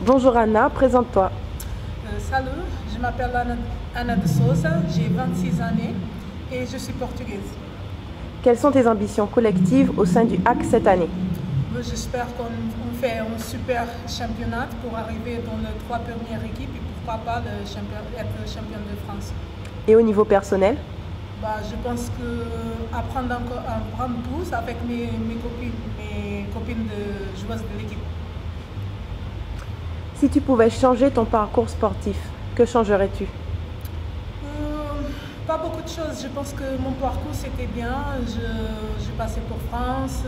Bonjour Anna, présente-toi. Euh, salut, je m'appelle Anna, Anna de Souza, j'ai 26 années et je suis portugaise. Quelles sont tes ambitions collectives au sein du HAC cette année? Moi, J'espère qu'on on fait un super championnat pour arriver dans les trois premières équipes et pourquoi pas le champion, être champion de France. Et au niveau personnel? Bah, je pense que apprendre encore apprendre plus avec mes, mes copines, mes copines de joueuses de l'équipe. Si tu pouvais changer ton parcours sportif, que changerais-tu? Euh, pas beaucoup de choses. Je pense que mon parcours c'était bien. Je, j'ai passé pour France,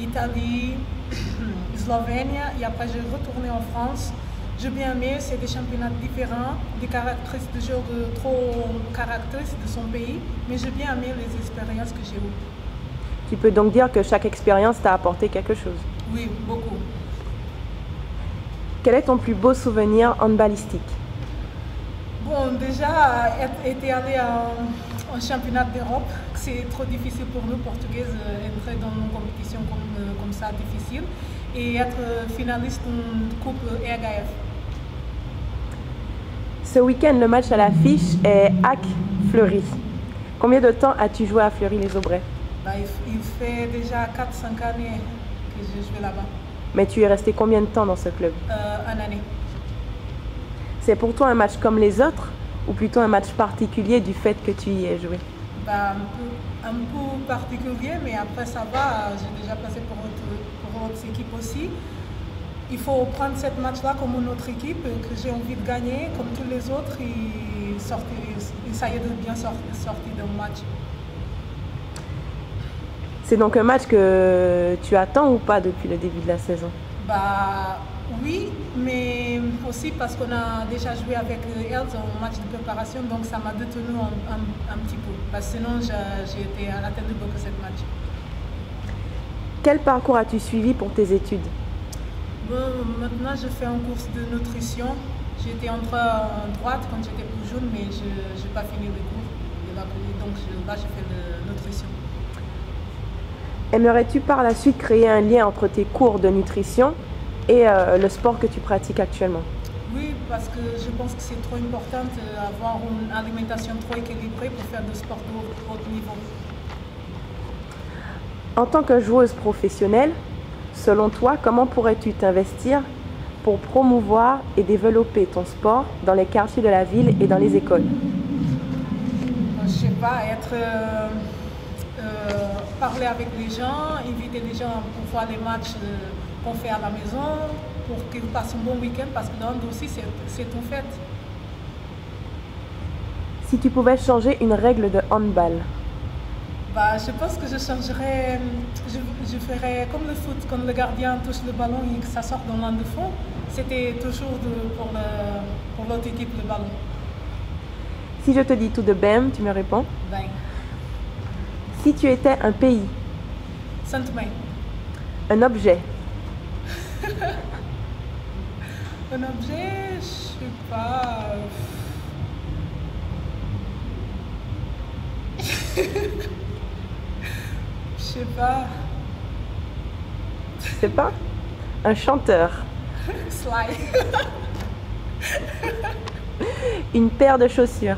Italie, Slovénie et après j'ai retourné en France. J'ai bien aimé, c'est des championnats différents, des caractéristiques de jeu de- trop caractéristiques de son pays, mais j'ai bien aimé les expériences que j'ai eues. Tu peux donc dire que chaque expérience t'a apporté quelque chose? Oui, beaucoup. Quel est ton plus beau souvenir handballistique Bon, déjà, être, été allé en, en championnat d'Europe, c'est trop difficile pour nous, Portugaises, euh, entrer dans une compétition comme, euh, comme ça, difficile. Et être euh, finaliste en Coupe EHF. Ce week-end, le match à l'affiche est HAC-Fleury. Combien de temps as-tu joué à Fleury-les-Aubrais Bah, il, il fait déjà 4-5 années que je joue là-bas, Mais tu es resté combien de temps dans ce club? Euh, une année. C'est pour toi un match comme les autres ou plutôt un match particulier du fait que tu y aies joué? Bah, un, peu, un peu particulier, mais après ça va. J'ai déjà passé pour autre- pour autre équipe aussi. Il faut prendre cette match-là comme une autre équipe que j'ai envie de gagner, comme tous les autres, et sortir, essayer de bien sortir, sortir d'un match. C'est donc un match que tu attends ou pas depuis le début de la saison Bah, oui, mais aussi parce qu'on a déjà joué avec elles en match de préparation, donc ça m'a détenu un, un- un petit peu. Parce que sinon, j'ai été à la tête de beaucoup de cette match. Quel parcours as-tu suivi pour tes études Bon, maintenant, je fais un cours de nutrition. J'étais en droite quand j'étais plus jeune, mais je n'ai pas fini le cours. Donc là, je fais de nutrition. Aimerais-tu par la suite créer un lien entre tes cours de nutrition et euh, le sport que tu pratiques actuellement? Oui, parce que je pense que c'est trop important d'avoir une alimentation trop équilibrée pour faire du sport de haut, niveau. En tant que joueuse professionnelle, selon toi, comment pourrais-tu t'investir pour promouvoir et développer ton sport dans les quartiers de la ville et dans les écoles? Je sais pas, être. euh, euh, parler avec les gens, inviter les gens pour voir les matchs euh, qu'on fait à la maison, pour qu'ils passent un bon week-end, parce que l'Inde aussi, c'est une fête. Si tu pouvais changer une règle de handball, Bah, je pense que je changerais, je, je ferais comme le foot, quand le gardien touche le ballon et que ça sort dans l'un de fond, c'était toujours de- pour le- pour l'autre équipe le ballon. si je te dis tout de bam, tu me réponds? Ben, Si tu étais un pays, Saint-Main. un objet, Un objet, je sais pas. Je sais pas. je sais pas, un chanteur, Sly. une paire de chaussures,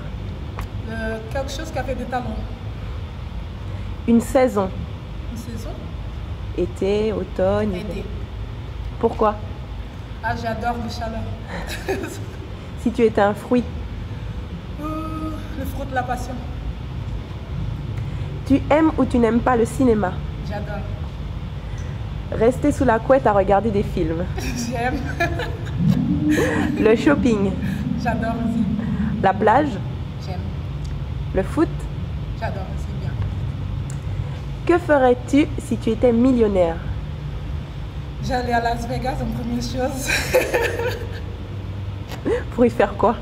Euh, quelque chose qui avait des talons. Une saison, Une saison été, automne. Été. Pourquoi? Ah, j'adore le chaleur. Si tu étais un fruit, Ouh, le fruit de la passion. tu aimes ou tu n'aimes pas le cinéma? J'adore. Rester sous la couette à regarder des films, J'aime. le shopping, J'adore aussi. la plage, J'aime. le foot. J'adore aussi bien. Que ferais-tu si tu étais millionnaire? J'allais à Las Vegas en première chose. Pour y faire quoi?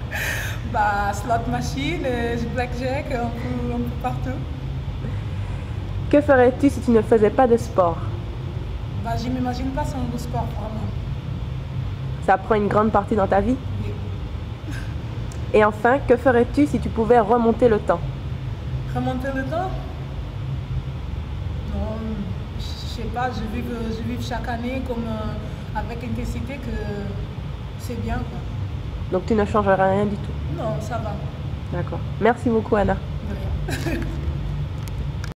Bah, slot machine, blackjack, un peu, un peu partout. Que ferais-tu si tu ne faisais pas de sport? Bah, je m'imagine pas sans le sport vraiment. Ça prend une grande partie dans ta vie? Oui. Et enfin, que ferais-tu si tu pouvais remonter le temps? Remonter le temps? Non, je sais pas, je vis, je vis chaque année comme euh, avec intensité que c'est bien. Quoi. Donc tu ne changeras rien du tout Non, ça va. D'accord. Merci beaucoup Anna. De rien.